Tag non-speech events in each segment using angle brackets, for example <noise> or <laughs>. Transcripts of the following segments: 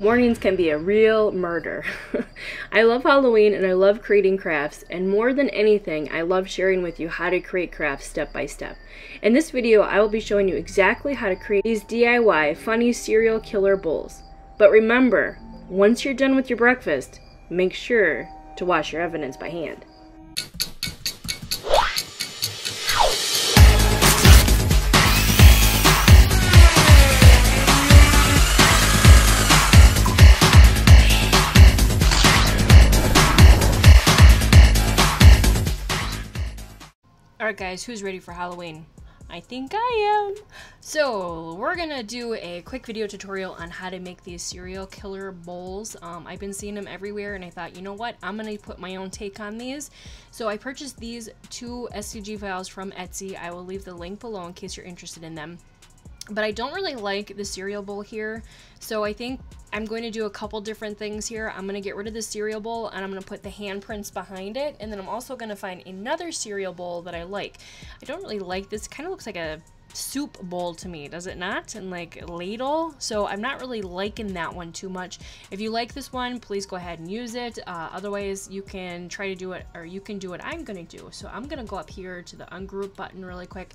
Mornings can be a real murder. <laughs> I love Halloween and I love creating crafts, and more than anything, I love sharing with you how to create crafts step by step. In this video, I will be showing you exactly how to create these DIY funny cereal killer bowls. But remember, once you're done with your breakfast, make sure to wash your evidence by hand. Alright guys, who's ready for Halloween? I think I am. So we're gonna do a quick video tutorial on how to make these cereal killer bowls. Um, I've been seeing them everywhere and I thought, you know what, I'm gonna put my own take on these. So I purchased these two SVG files from Etsy. I will leave the link below in case you're interested in them but I don't really like the cereal bowl here. So I think I'm going to do a couple different things here. I'm going to get rid of the cereal bowl and I'm going to put the handprints behind it. And then I'm also going to find another cereal bowl that I like. I don't really like this. kind of looks like a soup bowl to me, does it not? And like ladle. So I'm not really liking that one too much. If you like this one, please go ahead and use it. Uh, otherwise, you can try to do it or you can do what I'm going to do. So I'm going to go up here to the ungroup button really quick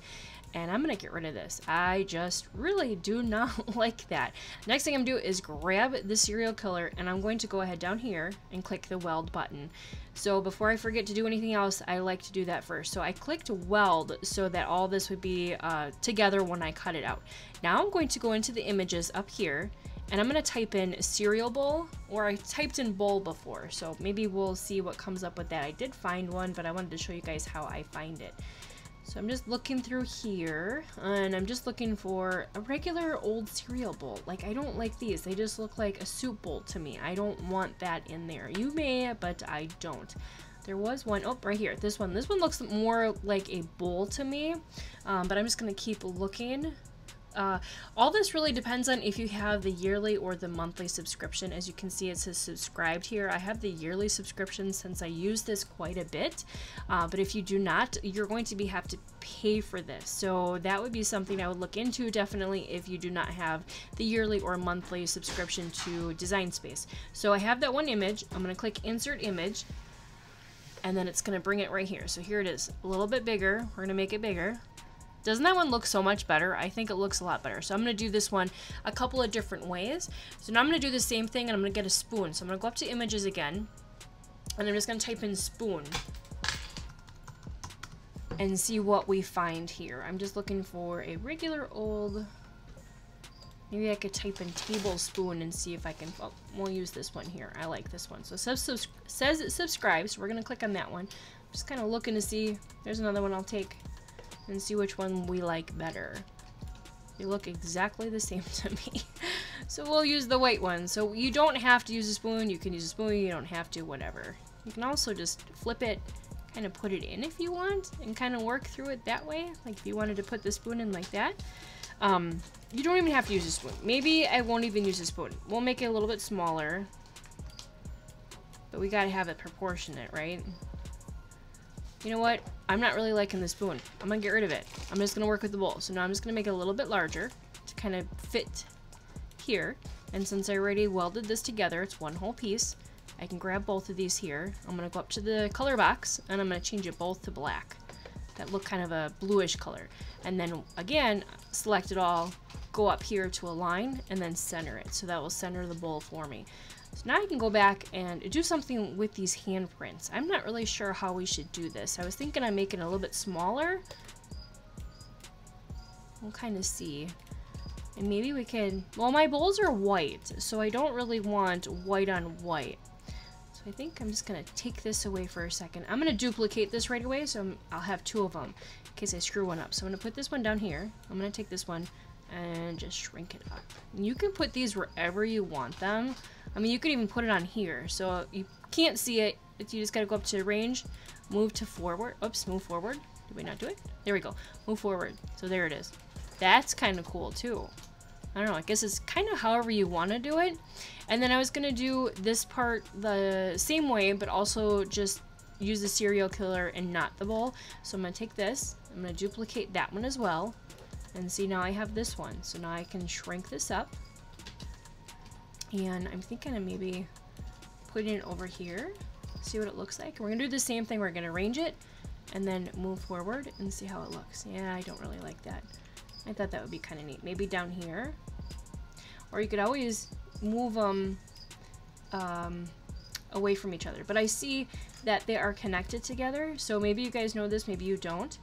and I'm gonna get rid of this. I just really do <laughs> not like that. Next thing I'm gonna do is grab the serial killer and I'm going to go ahead down here and click the weld button. So before I forget to do anything else, I like to do that first. So I clicked weld so that all this would be uh, together when I cut it out. Now I'm going to go into the images up here and I'm gonna type in cereal bowl or I typed in bowl before so maybe we'll see what comes up with that I did find one but I wanted to show you guys how I find it so I'm just looking through here, and I'm just looking for a regular old cereal bowl. Like, I don't like these. They just look like a soup bowl to me. I don't want that in there. You may, but I don't. There was one, oh, right here, this one. This one looks more like a bowl to me, um, but I'm just to keep looking uh, all this really depends on if you have the yearly or the monthly subscription. As you can see, it says subscribed here. I have the yearly subscription since I use this quite a bit. Uh, but if you do not, you're going to be have to pay for this. So that would be something I would look into definitely if you do not have the yearly or monthly subscription to Design Space. So I have that one image. I'm going to click Insert Image and then it's going to bring it right here. So here it is, a little bit bigger. We're going to make it bigger. Doesn't that one look so much better? I think it looks a lot better. So I'm going to do this one a couple of different ways. So now I'm going to do the same thing and I'm going to get a spoon. So I'm going to go up to images again. And I'm just going to type in spoon. And see what we find here. I'm just looking for a regular old... Maybe I could type in tablespoon and see if I can... Oh, we'll use this one here. I like this one. So it says, says it subscribes. So we're going to click on that one. Just kind of looking to see. There's another one I'll take and see which one we like better. They look exactly the same <laughs> to me. so we'll use the white one. So you don't have to use a spoon. You can use a spoon. You don't have to, whatever. You can also just flip it, kind of put it in if you want, and kind of work through it that way. Like if you wanted to put the spoon in like that. Um, you don't even have to use a spoon. Maybe I won't even use a spoon. We'll make it a little bit smaller. But we gotta have it proportionate, right? You know what? I'm not really liking the spoon. I'm gonna get rid of it. I'm just gonna work with the bowl. So now I'm just gonna make it a little bit larger to kind of fit here. And since I already welded this together, it's one whole piece. I can grab both of these here. I'm gonna go up to the color box and I'm gonna change it both to black. That look kind of a bluish color. And then again, select it all, go up here to align and then center it. So that will center the bowl for me. So now I can go back and do something with these handprints. I'm not really sure how we should do this. I was thinking I'm making it a little bit smaller. We'll kind of see. And maybe we can... Well, my bowls are white, so I don't really want white on white. So I think I'm just going to take this away for a second. I'm going to duplicate this right away, so i will have two of them in case I screw one up. So I'm to put this one down here. I'm going to take this one and just shrink it up. You can put these wherever you want them. I mean, you could even put it on here. So you can't see it. You just got to go up to range, move to forward. Oops, move forward. Did we not do it? There we go. Move forward. So there it is. That's kind of cool too. I don't know. I guess it's kind of however you want to do it. And then I was going to do this part the same way, but also just use the serial killer and not the bowl. So I'm going to take this. I'm going to duplicate that one as well. And see, now I have this one. So now I can shrink this up. And I'm thinking of maybe putting it over here, see what it looks like. We're gonna do the same thing. We're gonna arrange it and then move forward and see how it looks. Yeah, I don't really like that. I thought that would be kind of neat. Maybe down here. Or you could always move them um, away from each other. But I see that they are connected together. So maybe you guys know this, maybe you don't.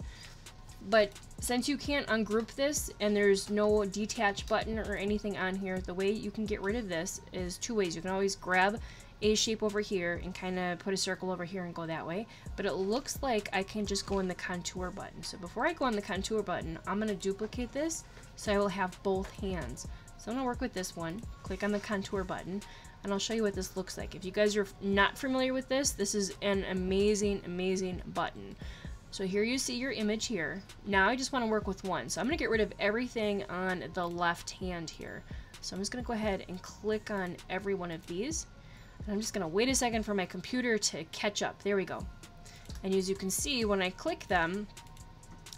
But since you can't ungroup this and there's no detach button or anything on here, the way you can get rid of this is two ways. You can always grab a shape over here and kind of put a circle over here and go that way. But it looks like I can just go in the contour button. So before I go on the contour button, I'm going to duplicate this so I will have both hands. So I'm going to work with this one, click on the contour button, and I'll show you what this looks like. If you guys are not familiar with this, this is an amazing, amazing button. So here you see your image here. Now I just want to work with one. So I'm going to get rid of everything on the left hand here. So I'm just going to go ahead and click on every one of these. And I'm just going to wait a second for my computer to catch up. There we go. And as you can see, when I click them,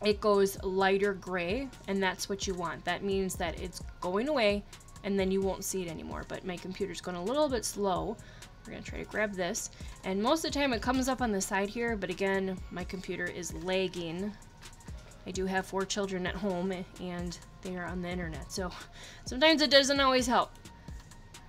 it goes lighter gray, and that's what you want. That means that it's going away, and then you won't see it anymore. But my computer's going a little bit slow. We're to try to grab this. And most of the time it comes up on the side here, but again, my computer is lagging. I do have four children at home, and they are on the internet, so sometimes it doesn't always help.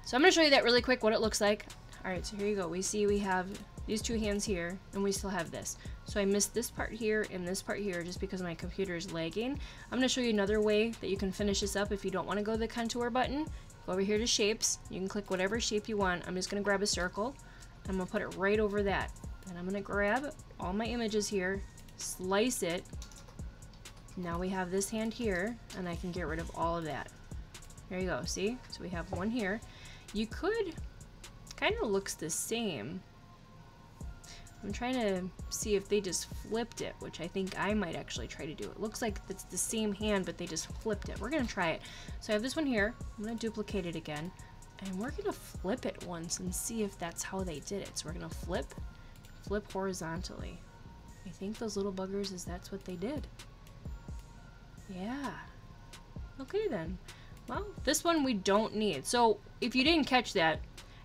So I'm to show you that really quick, what it looks like. Alright, so here you go. We see we have these two hands here, and we still have this. So I missed this part here and this part here just because my computer is lagging. I'm to show you another way that you can finish this up if you don't want to go to the contour button. Go over here to shapes. You can click whatever shape you want. I'm just going to grab a circle. I'm going to put it right over that. And I'm going to grab all my images here, slice it. Now we have this hand here, and I can get rid of all of that. There you go, see? So we have one here. You could kind of looks the same. I'm trying to see if they just flipped it, which I think I might actually try to do. It looks like it's the same hand, but they just flipped it. We're to try it. So I have this one here. I'm to duplicate it again. And we're to flip it once and see if that's how they did it. So we're to flip, flip horizontally. I think those little buggers is that's what they did. Yeah. Okay then. Well, this one we don't need. So if you didn't catch that,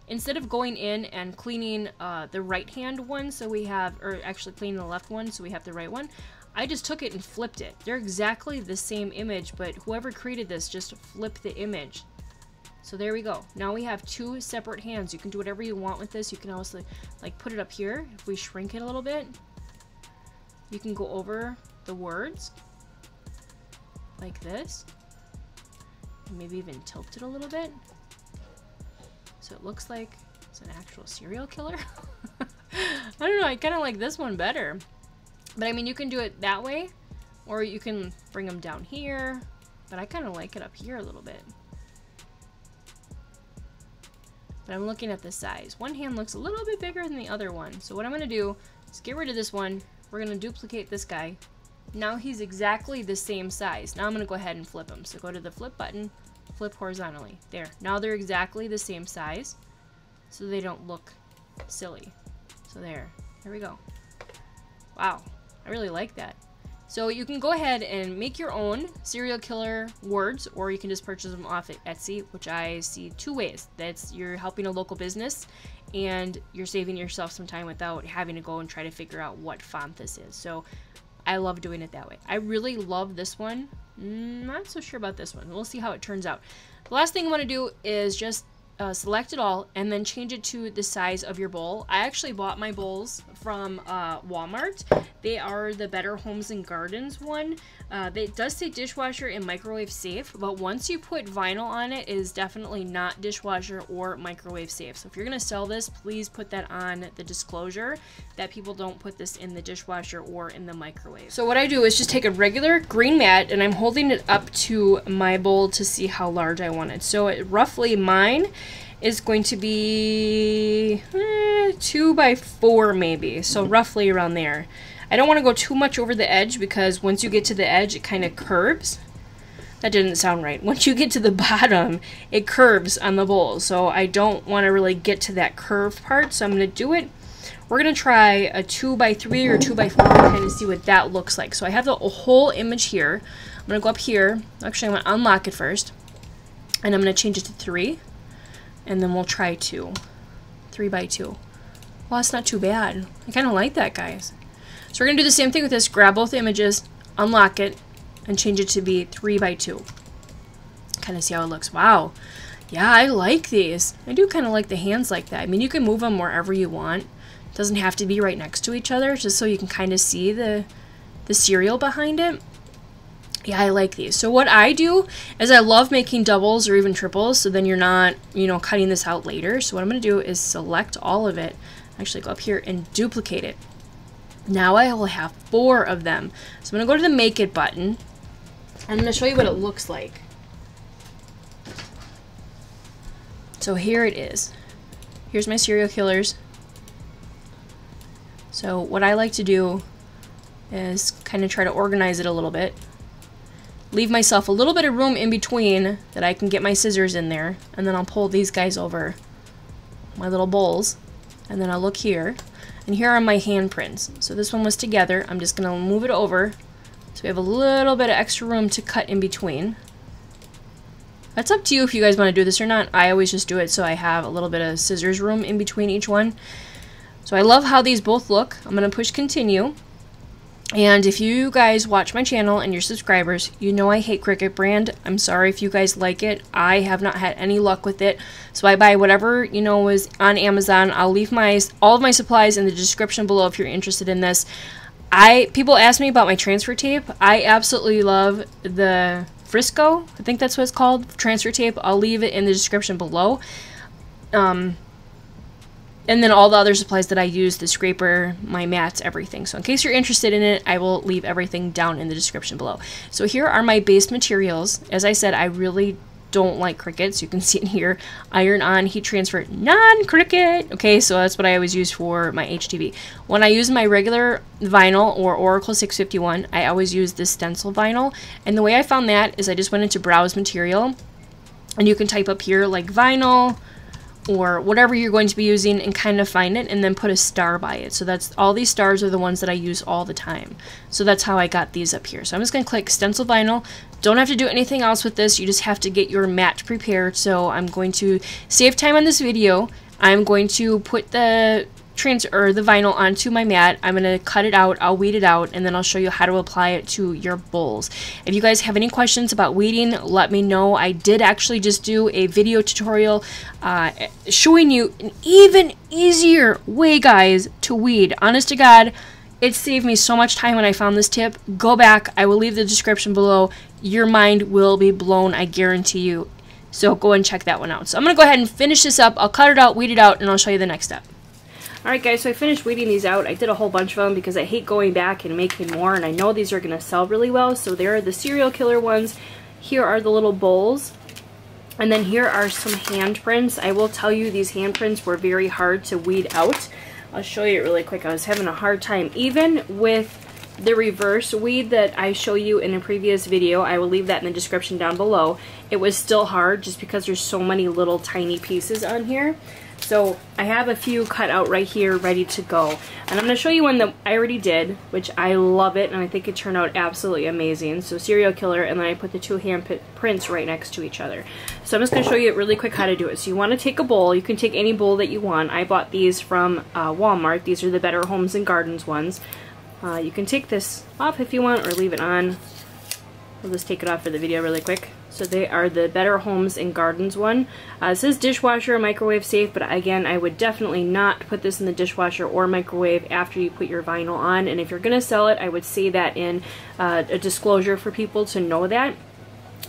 instead of going in and cleaning uh, the right hand one so we have or actually cleaning the left one so we have the right one I just took it and flipped it. They're exactly the same image but whoever created this just flipped the image. So there we go. Now we have two separate hands. You can do whatever you want with this. You can also like put it up here. If we shrink it a little bit you can go over the words like this maybe even tilt it a little bit so it looks like it's an actual serial killer. <laughs> I don't know, I kind of like this one better. But I mean, you can do it that way, or you can bring them down here. But I kind of like it up here a little bit. But I'm looking at the size. One hand looks a little bit bigger than the other one. So what I'm going to do is get rid of this one. We're going to duplicate this guy. Now he's exactly the same size. Now I'm going to go ahead and flip him. So go to the flip button, flip horizontally. There. Now they're exactly the same size, so they don't look silly. So there. There we go. Wow. I really like that. So you can go ahead and make your own serial killer words, or you can just purchase them off at Etsy, which I see two ways. That's you're helping a local business, and you're saving yourself some time without having to go and try to figure out what font this is. So I love doing it that way. I really love this one not so sure about this one. We'll see how it turns out. The last thing I want to do is just uh, select it all and then change it to the size of your bowl. I actually bought my bowls from uh, Walmart. They are the Better Homes and Gardens one. Uh, it does say dishwasher and microwave safe, but once you put vinyl on it, it is definitely not dishwasher or microwave safe. So if you're going to sell this, please put that on the disclosure that people don't put this in the dishwasher or in the microwave. So what I do is just take a regular green mat and I'm holding it up to my bowl to see how large I want it. So it, roughly mine is going to be eh, two by four maybe. So roughly around there. I don't want to go too much over the edge because once you get to the edge, it kind of curves. That didn't sound right. <laughs> Once you get to the bottom, it curves on the bowl. So I don't want to really get to that curved part. So I'm going to do it. We're going to try a 2 by 3 or 2 by 4 and kind of see what that looks like. So I have the whole image here. I'm going to go up here. Actually, I'm going to unlock it first. And I'm going to change it to 3. and then we'll try two. Three by two. Well, that's not too bad. I kind of like that, guys. So we're going to do the same thing with this. Grab both images, unlock it, and change it to be three by two. Kind of see how it looks. Wow. Yeah, I like these. I do kind of like the hands like that. I mean, you can move them wherever you want. It doesn't have to be right next to each other, just so you can kind of see the, the cereal behind it. Yeah, I like these. So what I do is I love making doubles or even triples, so then you're not, you know, cutting this out later. So what I'm going to do is select all of it, actually go up here and duplicate it. Now I will have four of them. So I'm going to go to the Make It button, and I'm going to show you what it looks like. So here it is. Here's my serial killers. So what I like to do is kind of try to organize it a little bit leave myself a little bit of room in between that I can get my scissors in there and then I'll pull these guys over my little bowls and then I'll look here and here are my handprints. So this one was together. I'm just gonna move it over. So we have a little bit of extra room to cut in between. That's up to you if you guys want to do this or not. I always just do it so I have a little bit of scissors room in between each one. So I love how these both look. I'm gonna push continue and if you guys watch my channel and you're subscribers, you know I hate Cricut brand. I'm sorry if you guys like it. I have not had any luck with it. So I buy whatever, you know, was on Amazon. I'll leave my all of my supplies in the description below if you're interested in this. I people ask me about my transfer tape. I absolutely love the Frisco. I think that's what it's called, transfer tape. I'll leave it in the description below. Um, and then all the other supplies that I use, the scraper, my mats, everything. So in case you're interested in it, I will leave everything down in the description below. So here are my base materials. As I said, I really don't like Cricut, so you can <laughs> see it here. Iron on, heat transfer, non-Cricut. Okay, so that's what I always use for my HTV. When I use my regular vinyl or Oracal 651, I always use this stencil vinyl. And the way I found that is I just went into browse material, and you can type up here like vinyl, or whatever you're going to be using and kind of find it and then put a star by it. So that's all these stars are the ones that I use all the time. So that's how I got these up here. So I'm just going to click stencil vinyl. Don't have to do anything else with this. You just have to get your mat prepared. So I'm going to save time on this video. I'm going to put the transfer the vinyl onto my mat. I'm going to cut it out, I'll weed it out, and then I'll show you how to apply it to your bowls. If you guys have any questions about weeding, let me know. I did actually just do a video tutorial uh, showing you an even easier way, guys, to weed. Honest to God, it saved me so much time when I found this tip. Go back, I will leave the description below. Your mind will be blown, I guarantee you. So go and check that one out. So I'm going to go ahead and finish this up. I'll cut it out, weed it out, and I'll show you the next step. Alright guys, so I finished weeding these out. I did a whole bunch of them because I hate going back and making more and I know these are going to sell really well. So there are the serial killer ones. Here are the little bowls. And then here are some handprints. I will tell you these handprints were very hard to weed out. I'll show you it really quick. I was having a hard time. Even with the reverse weed that I show you in a previous video, I will leave that in the description down below. It was still hard just because there's so many little tiny pieces on here. So I have a few cut out right here ready to go. And I'm going to show you one that I already did, which I love it and I think it turned out absolutely amazing. So serial killer and then I put the two hand prints right next to each other. So I'm just going to show you really quick how to do it. So you want to take a bowl. You can take any bowl that you want. I bought these from uh, Walmart. These are the Better Homes and Gardens ones. Uh, you can take this off if you want or leave it on. I'll just take it off for the video really quick. So they are the Better Homes and Gardens one. Uh, it says dishwasher microwave safe, but again, I would definitely not put this in the dishwasher or microwave after you put your vinyl on. And if you're going to sell it, I would say that in uh, a disclosure for people to know that.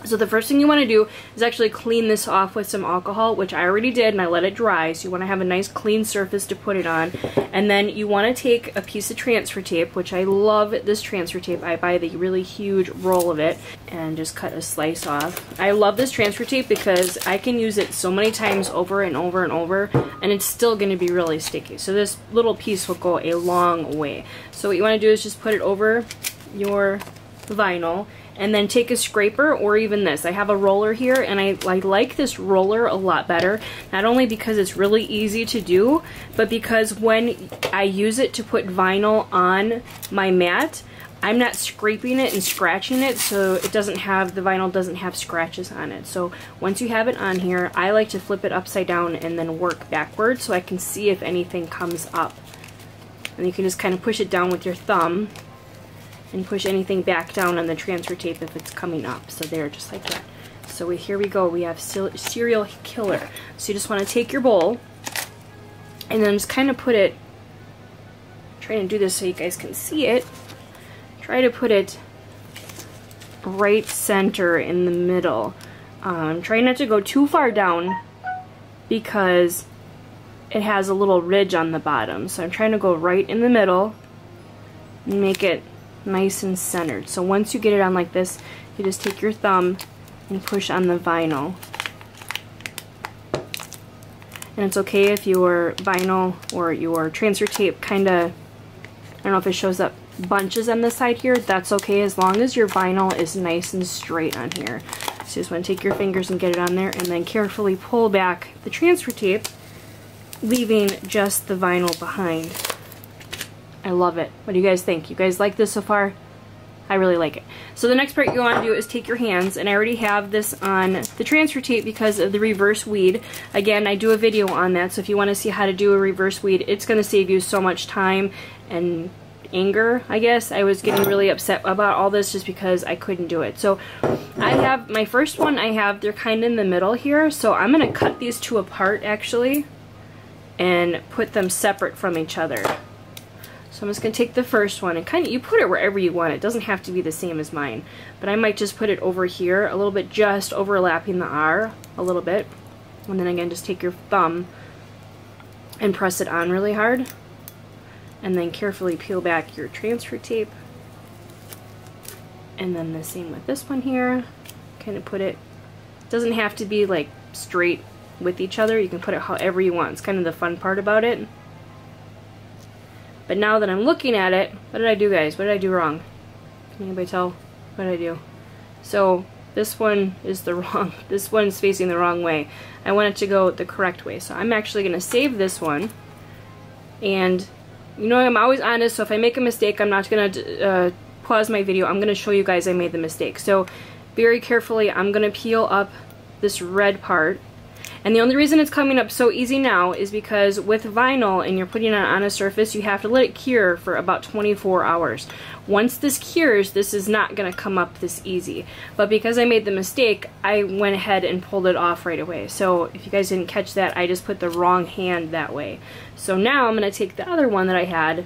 So the first thing you want to do is actually clean this off with some alcohol, which I already did and I let it dry. So you want to have a nice clean surface to put it on. And then you want to take a piece of transfer tape, which I love this transfer tape. I buy the really huge roll of it and just cut a slice off. I love this transfer tape because I can use it so many times over and over and over and it's still going to be really sticky. So this little piece will go a long way. So what you want to do is just put it over your vinyl and then take a scraper or even this. I have a roller here and I, I like this roller a lot better, not only because it's really easy to do, but because when I use it to put vinyl on my mat, I'm not scraping it and scratching it so it doesn't have, the vinyl doesn't have scratches on it. So once you have it on here, I like to flip it upside down and then work backwards so I can see if anything comes up. And you can just kind of push it down with your thumb and push anything back down on the transfer tape if it's coming up. So there, just like that. So we, here we go, we have serial killer. So you just want to take your bowl and then just kind of put it, trying to do this so you guys can see it, try to put it right center in the middle. Um, try not to go too far down because it has a little ridge on the bottom. So I'm trying to go right in the middle and make it nice and centered. So once you get it on like this, you just take your thumb and push on the vinyl. And it's okay if your vinyl or your transfer tape kind of, I don't know if it shows up bunches on the side here, that's okay as long as your vinyl is nice and straight on here. So you just want to take your fingers and get it on there and then carefully pull back the transfer tape, leaving just the vinyl behind. I love it. What do you guys think? You guys like this so far? I really like it. So the next part you want to do is take your hands, and I already have this on the transfer tape because of the reverse weed. Again, I do a video on that, so if you want to see how to do a reverse weed, it's going to save you so much time and anger, I guess. I was getting really upset about all this just because I couldn't do it. So I have, my first one I have, they're kind of in the middle here, so I'm going to cut these two apart actually and put them separate from each other. So I'm just going to take the first one and kind of, you put it wherever you want. It doesn't have to be the same as mine. But I might just put it over here, a little bit just overlapping the R a little bit. And then again, just take your thumb and press it on really hard. And then carefully peel back your transfer tape. And then the same with this one here. Kind of put it, doesn't have to be like straight with each other. You can put it however you want. It's kind of the fun part about it. But now that I'm looking at it, what did I do guys? What did I do wrong? Can anybody tell? What did I do? So this one is the <laughs> wrong, this one's facing the wrong way. I want it to go the correct way. So I'm actually going to save this one. And you know I'm always honest, so if I make a mistake, I'm not going to uh, pause my video. I'm going to show you guys I made the mistake. So very carefully, I'm going to peel up this red part and the only reason it's coming up so easy now is because with vinyl and you're putting it on a surface, you have to let it cure for about 24 hours. Once this cures, this is not going to come up this easy. But because I made the mistake, I went ahead and pulled it off right away. So if you guys didn't catch that, I just put the wrong hand that way. So now I'm going to take the other one that I had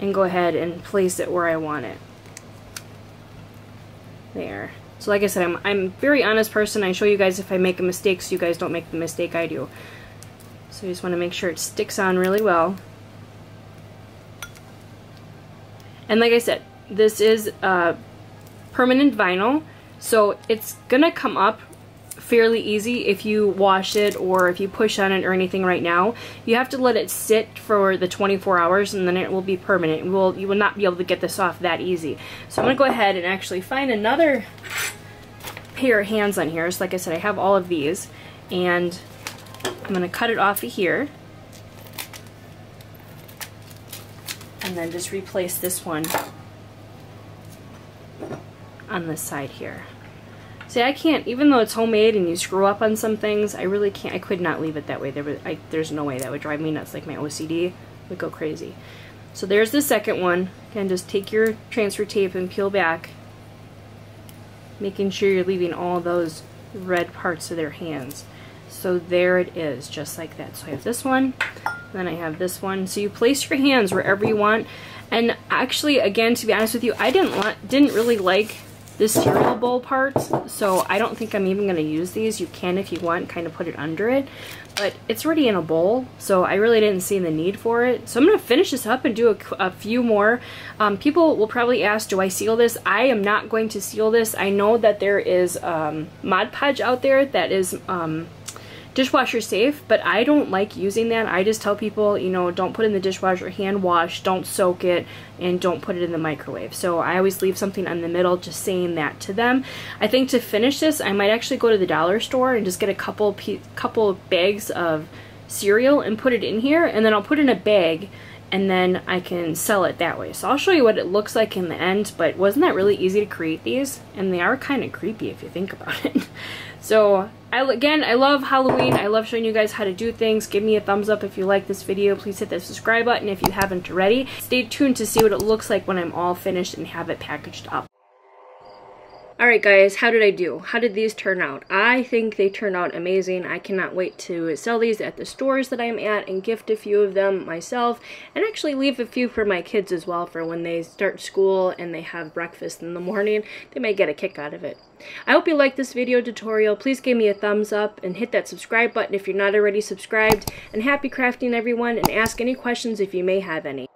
and go ahead and place it where I want it. There. So like I said, I'm, I'm a very honest person. I show you guys if I make a mistake so you guys don't make the mistake I do. So you just want to make sure it sticks on really well. And like I said, this is uh, permanent vinyl, so it's going to come up fairly easy if you wash it or if you push on it or anything right now. You have to let it sit for the 24 hours and then it will be permanent. You will, you will not be able to get this off that easy. So I'm going to go ahead and actually find another pair of hands on here. So like I said, I have all of these and I'm going to cut it off of here. And then just replace this one on this side here. See, I can't, even though it's homemade and you screw up on some things, I really can't, I could not leave it that way. There was, I, there's no way that would drive me nuts, like my OCD would go crazy. So there's the second one. Again, just take your transfer tape and peel back, making sure you're leaving all those red parts of their hands. So there it is, just like that. So I have this one, then I have this one. So you place your hands wherever you want. And actually, again, to be honest with you, I didn't want didn't really like this cereal bowl parts, so I don't think I'm even going to use these. You can, if you want, kind of put it under it, but it's already in a bowl, so I really didn't see the need for it. So I'm going to finish this up and do a, a few more. Um, people will probably ask, do I seal this? I am not going to seal this. I know that there is um, Mod Podge out there that is... Um, dishwasher safe, but I don't like using that. I just tell people, you know, don't put in the dishwasher, hand wash, don't soak it, and don't put it in the microwave. So I always leave something in the middle, just saying that to them. I think to finish this, I might actually go to the dollar store and just get a couple couple bags of cereal and put it in here, and then I'll put in a bag and then I can sell it that way. So I'll show you what it looks like in the end, but wasn't that really easy to create these? And they are kind of creepy if you think about it. <laughs> so I, again, I love Halloween. I love showing you guys how to do things. Give me a thumbs up if you like this video. Please hit the subscribe button if you haven't already. Stay tuned to see what it looks like when I'm all finished and have it packaged up. Alright guys, how did I do? How did these turn out? I think they turned out amazing. I cannot wait to sell these at the stores that I'm at and gift a few of them myself and actually leave a few for my kids as well for when they start school and they have breakfast in the morning. They may get a kick out of it. I hope you liked this video tutorial. Please give me a thumbs up and hit that subscribe button if you're not already subscribed. And happy crafting everyone and ask any questions if you may have any.